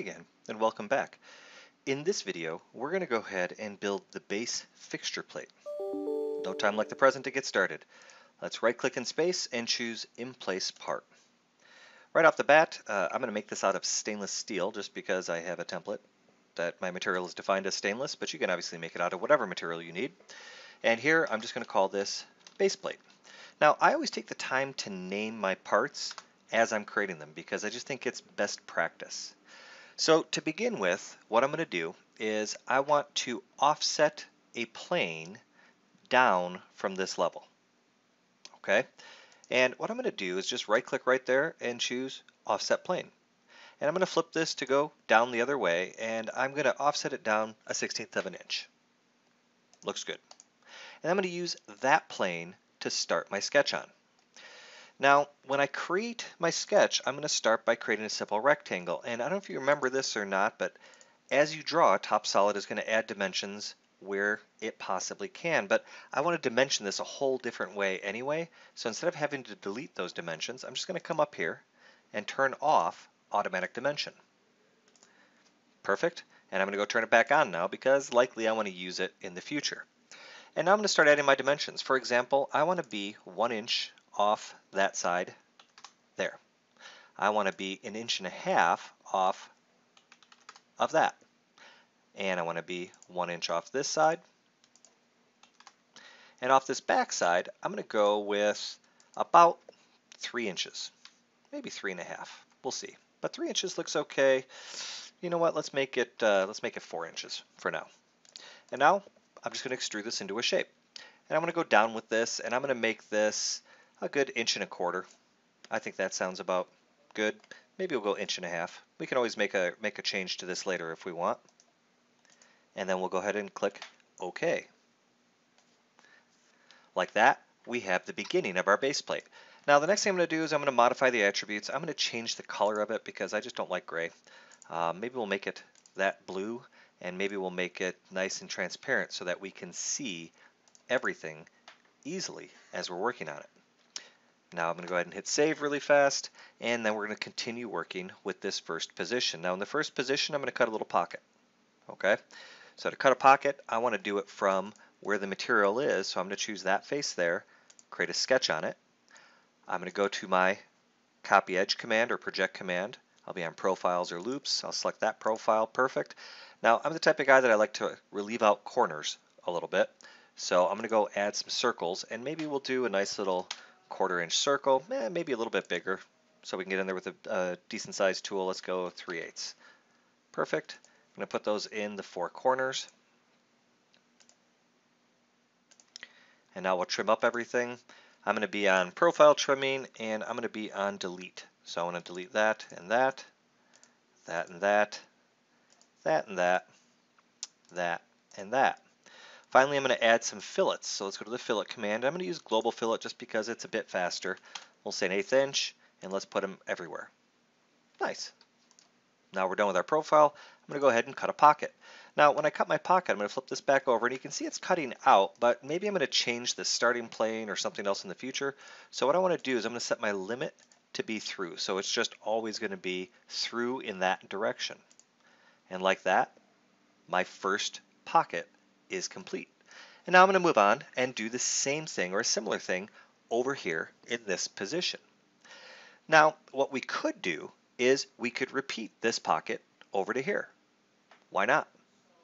again, and welcome back. In this video, we're going to go ahead and build the base fixture plate. No time like the present to get started. Let's right click in space and choose in place part. Right off the bat, uh, I'm going to make this out of stainless steel just because I have a template that my material is defined as stainless, but you can obviously make it out of whatever material you need. And here I'm just going to call this base plate. Now I always take the time to name my parts as I'm creating them because I just think it's best practice. So to begin with, what I'm going to do is I want to offset a plane down from this level. Okay, and what I'm going to do is just right click right there and choose offset plane. And I'm going to flip this to go down the other way and I'm going to offset it down a 16th of an inch. Looks good. And I'm going to use that plane to start my sketch on. Now, when I create my sketch, I'm going to start by creating a simple rectangle. And I don't know if you remember this or not, but as you draw, TopSolid is going to add dimensions where it possibly can. But I want to dimension this a whole different way anyway. So instead of having to delete those dimensions, I'm just going to come up here and turn off automatic dimension. Perfect. And I'm going to go turn it back on now because likely I want to use it in the future. And now I'm going to start adding my dimensions. For example, I want to be one inch off that side there. I want to be an inch and a half off of that. And I want to be one inch off this side. And off this back side, I'm going to go with about three inches, maybe three and a half. We'll see. But three inches looks okay. You know what? Let's make it uh, let's make it four inches for now. And now I'm just going to extrude this into a shape. And I'm going to go down with this, and I'm going to make this a good inch and a quarter. I think that sounds about good. Maybe we'll go inch and a half. We can always make a make a change to this later if we want. And then we'll go ahead and click OK. Like that, we have the beginning of our base plate. Now the next thing I'm going to do is I'm going to modify the attributes. I'm going to change the color of it because I just don't like gray. Uh, maybe we'll make it that blue and maybe we'll make it nice and transparent so that we can see everything easily as we're working on it. Now I'm going to go ahead and hit save really fast, and then we're going to continue working with this first position. Now in the first position, I'm going to cut a little pocket. Okay, so to cut a pocket, I want to do it from where the material is, so I'm going to choose that face there, create a sketch on it. I'm going to go to my copy edge command or project command. I'll be on profiles or loops. I'll select that profile, perfect. Now I'm the type of guy that I like to relieve out corners a little bit. So I'm going to go add some circles and maybe we'll do a nice little quarter inch circle, eh, maybe a little bit bigger so we can get in there with a, a decent sized tool. Let's go 3 eighths. Perfect. I'm going to put those in the four corners. And now we'll trim up everything. I'm going to be on profile trimming and I'm going to be on delete. So I want to delete that and that, that and that, that and that, that and that. Finally, I'm going to add some fillets. So let's go to the fillet command. I'm going to use global fillet just because it's a bit faster. We'll say an eighth inch, and let's put them everywhere. Nice. Now we're done with our profile. I'm going to go ahead and cut a pocket. Now, when I cut my pocket, I'm going to flip this back over, and you can see it's cutting out, but maybe I'm going to change the starting plane or something else in the future. So what I want to do is I'm going to set my limit to be through. So it's just always going to be through in that direction. And like that, my first pocket is complete. And now I'm going to move on and do the same thing or a similar thing over here in this position. Now, what we could do is we could repeat this pocket over to here. Why not?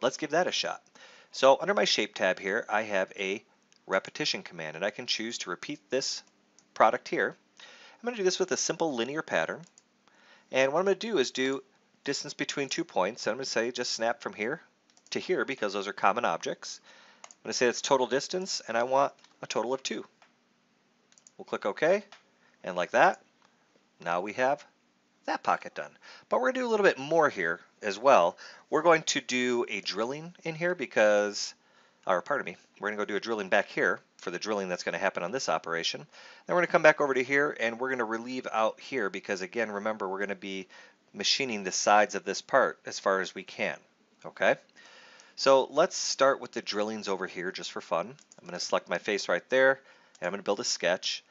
Let's give that a shot. So under my shape tab here, I have a repetition command and I can choose to repeat this product here. I'm going to do this with a simple linear pattern. And what I'm going to do is do distance between two points. And I'm going to say just snap from here to here because those are common objects. I'm going to say it's total distance and I want a total of two. We'll click OK and like that now we have that pocket done. But we're going to do a little bit more here as well. We're going to do a drilling in here because, or pardon me, we're going to go do a drilling back here for the drilling that's going to happen on this operation. Then we're going to come back over to here and we're going to relieve out here because again, remember we're going to be machining the sides of this part as far as we can. Okay? So let's start with the drillings over here just for fun. I'm going to select my face right there and I'm going to build a sketch.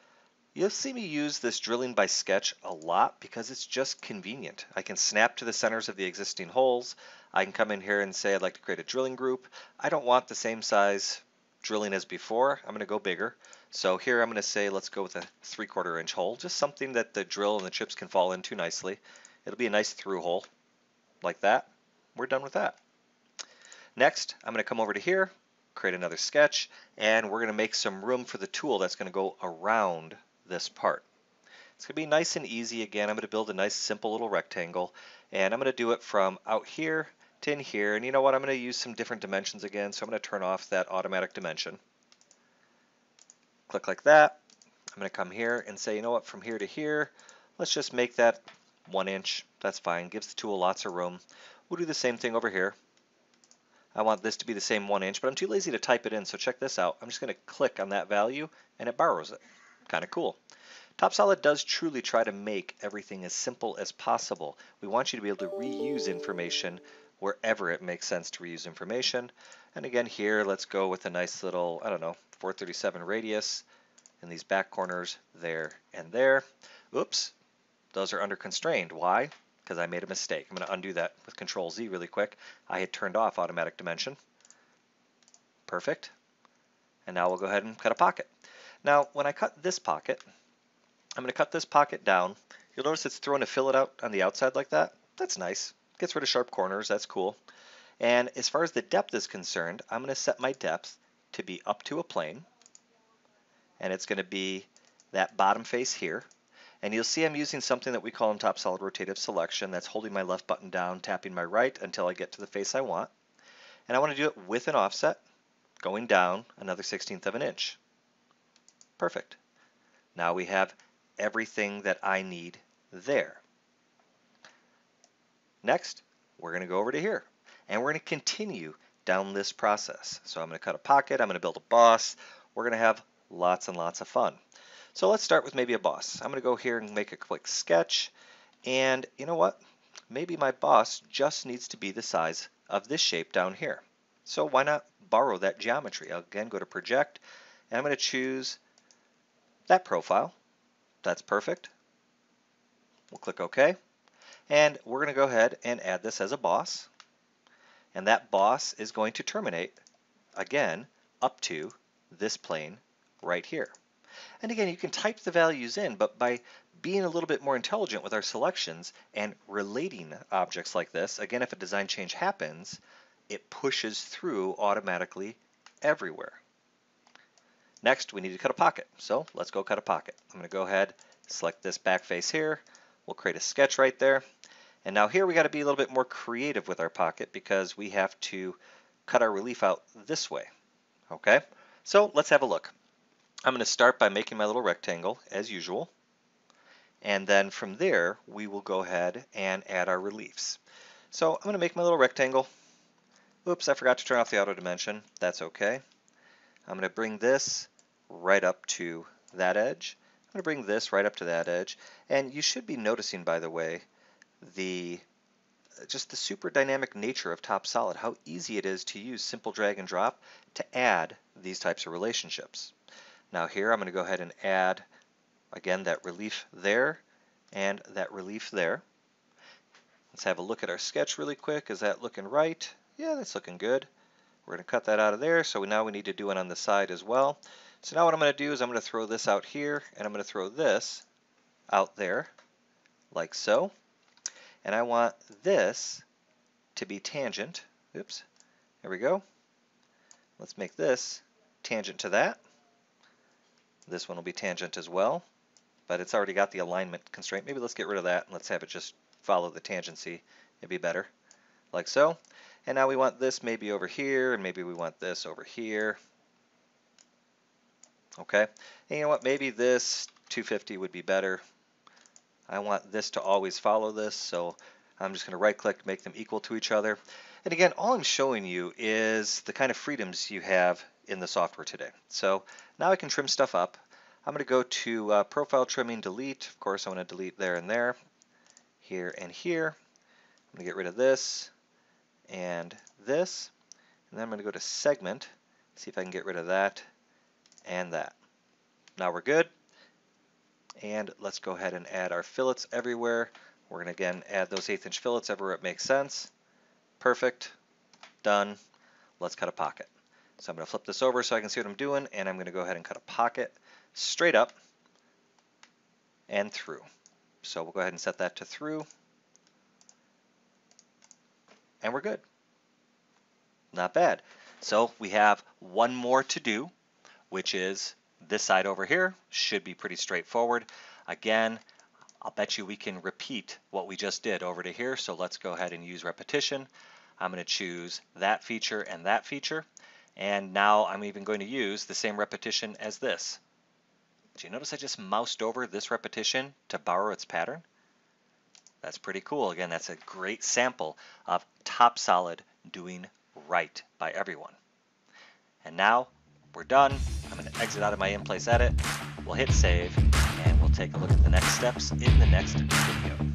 You'll see me use this drilling by sketch a lot because it's just convenient. I can snap to the centers of the existing holes. I can come in here and say I'd like to create a drilling group. I don't want the same size drilling as before. I'm going to go bigger. So here I'm going to say let's go with a 3 quarter inch hole, just something that the drill and the chips can fall into nicely. It'll be a nice through hole like that. We're done with that. Next, I'm going to come over to here, create another sketch, and we're going to make some room for the tool that's going to go around this part. It's going to be nice and easy. Again, I'm going to build a nice simple little rectangle and I'm going to do it from out here to in here. And you know what? I'm going to use some different dimensions again. So I'm going to turn off that automatic dimension. Click like that. I'm going to come here and say, you know what, from here to here, let's just make that one inch. That's fine. Gives the tool lots of room. We'll do the same thing over here. I want this to be the same one inch, but I'm too lazy to type it in. So check this out. I'm just going to click on that value and it borrows it. Kind of cool. TopSolid does truly try to make everything as simple as possible. We want you to be able to reuse information wherever it makes sense to reuse information. And again here, let's go with a nice little, I don't know, 437 radius in these back corners there and there. Oops, those are under constrained. Why? Because I made a mistake. I'm going to undo that with Control Z really quick. I had turned off automatic dimension. Perfect. And now we'll go ahead and cut a pocket. Now, when I cut this pocket, I'm going to cut this pocket down. You'll notice it's throwing a fillet out on the outside like that. That's nice. Gets rid of sharp corners. That's cool. And as far as the depth is concerned, I'm going to set my depth to be up to a plane. And it's going to be that bottom face here. And you'll see I'm using something that we call in TopSolid rotative selection. That's holding my left button down, tapping my right until I get to the face I want. And I want to do it with an offset, going down another 16th of an inch. Perfect. Now we have everything that I need there. Next, we're going to go over to here and we're going to continue down this process. So I'm going to cut a pocket, I'm going to build a boss. We're going to have lots and lots of fun. So let's start with maybe a boss. I'm going to go here and make a quick sketch. And you know what? Maybe my boss just needs to be the size of this shape down here. So why not borrow that geometry? I'll again go to project and I'm going to choose that profile. That's perfect. We'll click OK. And we're going to go ahead and add this as a boss. And that boss is going to terminate, again, up to this plane right here. And again, you can type the values in, but by being a little bit more intelligent with our selections and relating objects like this, again, if a design change happens, it pushes through automatically everywhere. Next, we need to cut a pocket. So let's go cut a pocket. I'm going to go ahead, select this back face here. We'll create a sketch right there. And now here we got to be a little bit more creative with our pocket because we have to cut our relief out this way. Okay, so let's have a look. I'm going to start by making my little rectangle as usual. And then from there, we will go ahead and add our reliefs. So I'm going to make my little rectangle. Oops, I forgot to turn off the auto dimension. That's okay. I'm going to bring this right up to that edge. I'm going to bring this right up to that edge. And you should be noticing, by the way, the just the super dynamic nature of TopSolid, how easy it is to use simple drag and drop to add these types of relationships. Now here I'm going to go ahead and add, again, that relief there and that relief there. Let's have a look at our sketch really quick. Is that looking right? Yeah, that's looking good. We're going to cut that out of there, so now we need to do it on the side as well. So now what I'm going to do is I'm going to throw this out here, and I'm going to throw this out there, like so. And I want this to be tangent. Oops, there we go. Let's make this tangent to that. This one will be tangent as well, but it's already got the alignment constraint. Maybe let's get rid of that and let's have it just follow the tangency. It'd be better, like so. And now we want this maybe over here, and maybe we want this over here. Okay, and you know what, maybe this 250 would be better. I want this to always follow this, so I'm just going to right click, make them equal to each other. And again, all I'm showing you is the kind of freedoms you have in the software today. So now I can trim stuff up. I'm going to go to uh, Profile Trimming, Delete. Of course, I want to delete there and there, here and here. I'm going to get rid of this and this. And then I'm going to go to Segment, see if I can get rid of that and that. Now we're good. And let's go ahead and add our fillets everywhere. We're going to again add those eighth inch fillets everywhere it makes sense. Perfect. Done. Let's cut a pocket. So I'm going to flip this over so I can see what I'm doing, and I'm going to go ahead and cut a pocket straight up and through. So we'll go ahead and set that to through, and we're good. Not bad. So we have one more to do, which is this side over here. Should be pretty straightforward. Again, I'll bet you we can repeat what we just did over to here. So let's go ahead and use repetition. I'm going to choose that feature and that feature. And now I'm even going to use the same repetition as this. Do you notice I just moused over this repetition to borrow its pattern? That's pretty cool. Again, that's a great sample of TopSolid doing right by everyone. And now we're done. I'm going to exit out of my in-place edit. We'll hit save and we'll take a look at the next steps in the next video.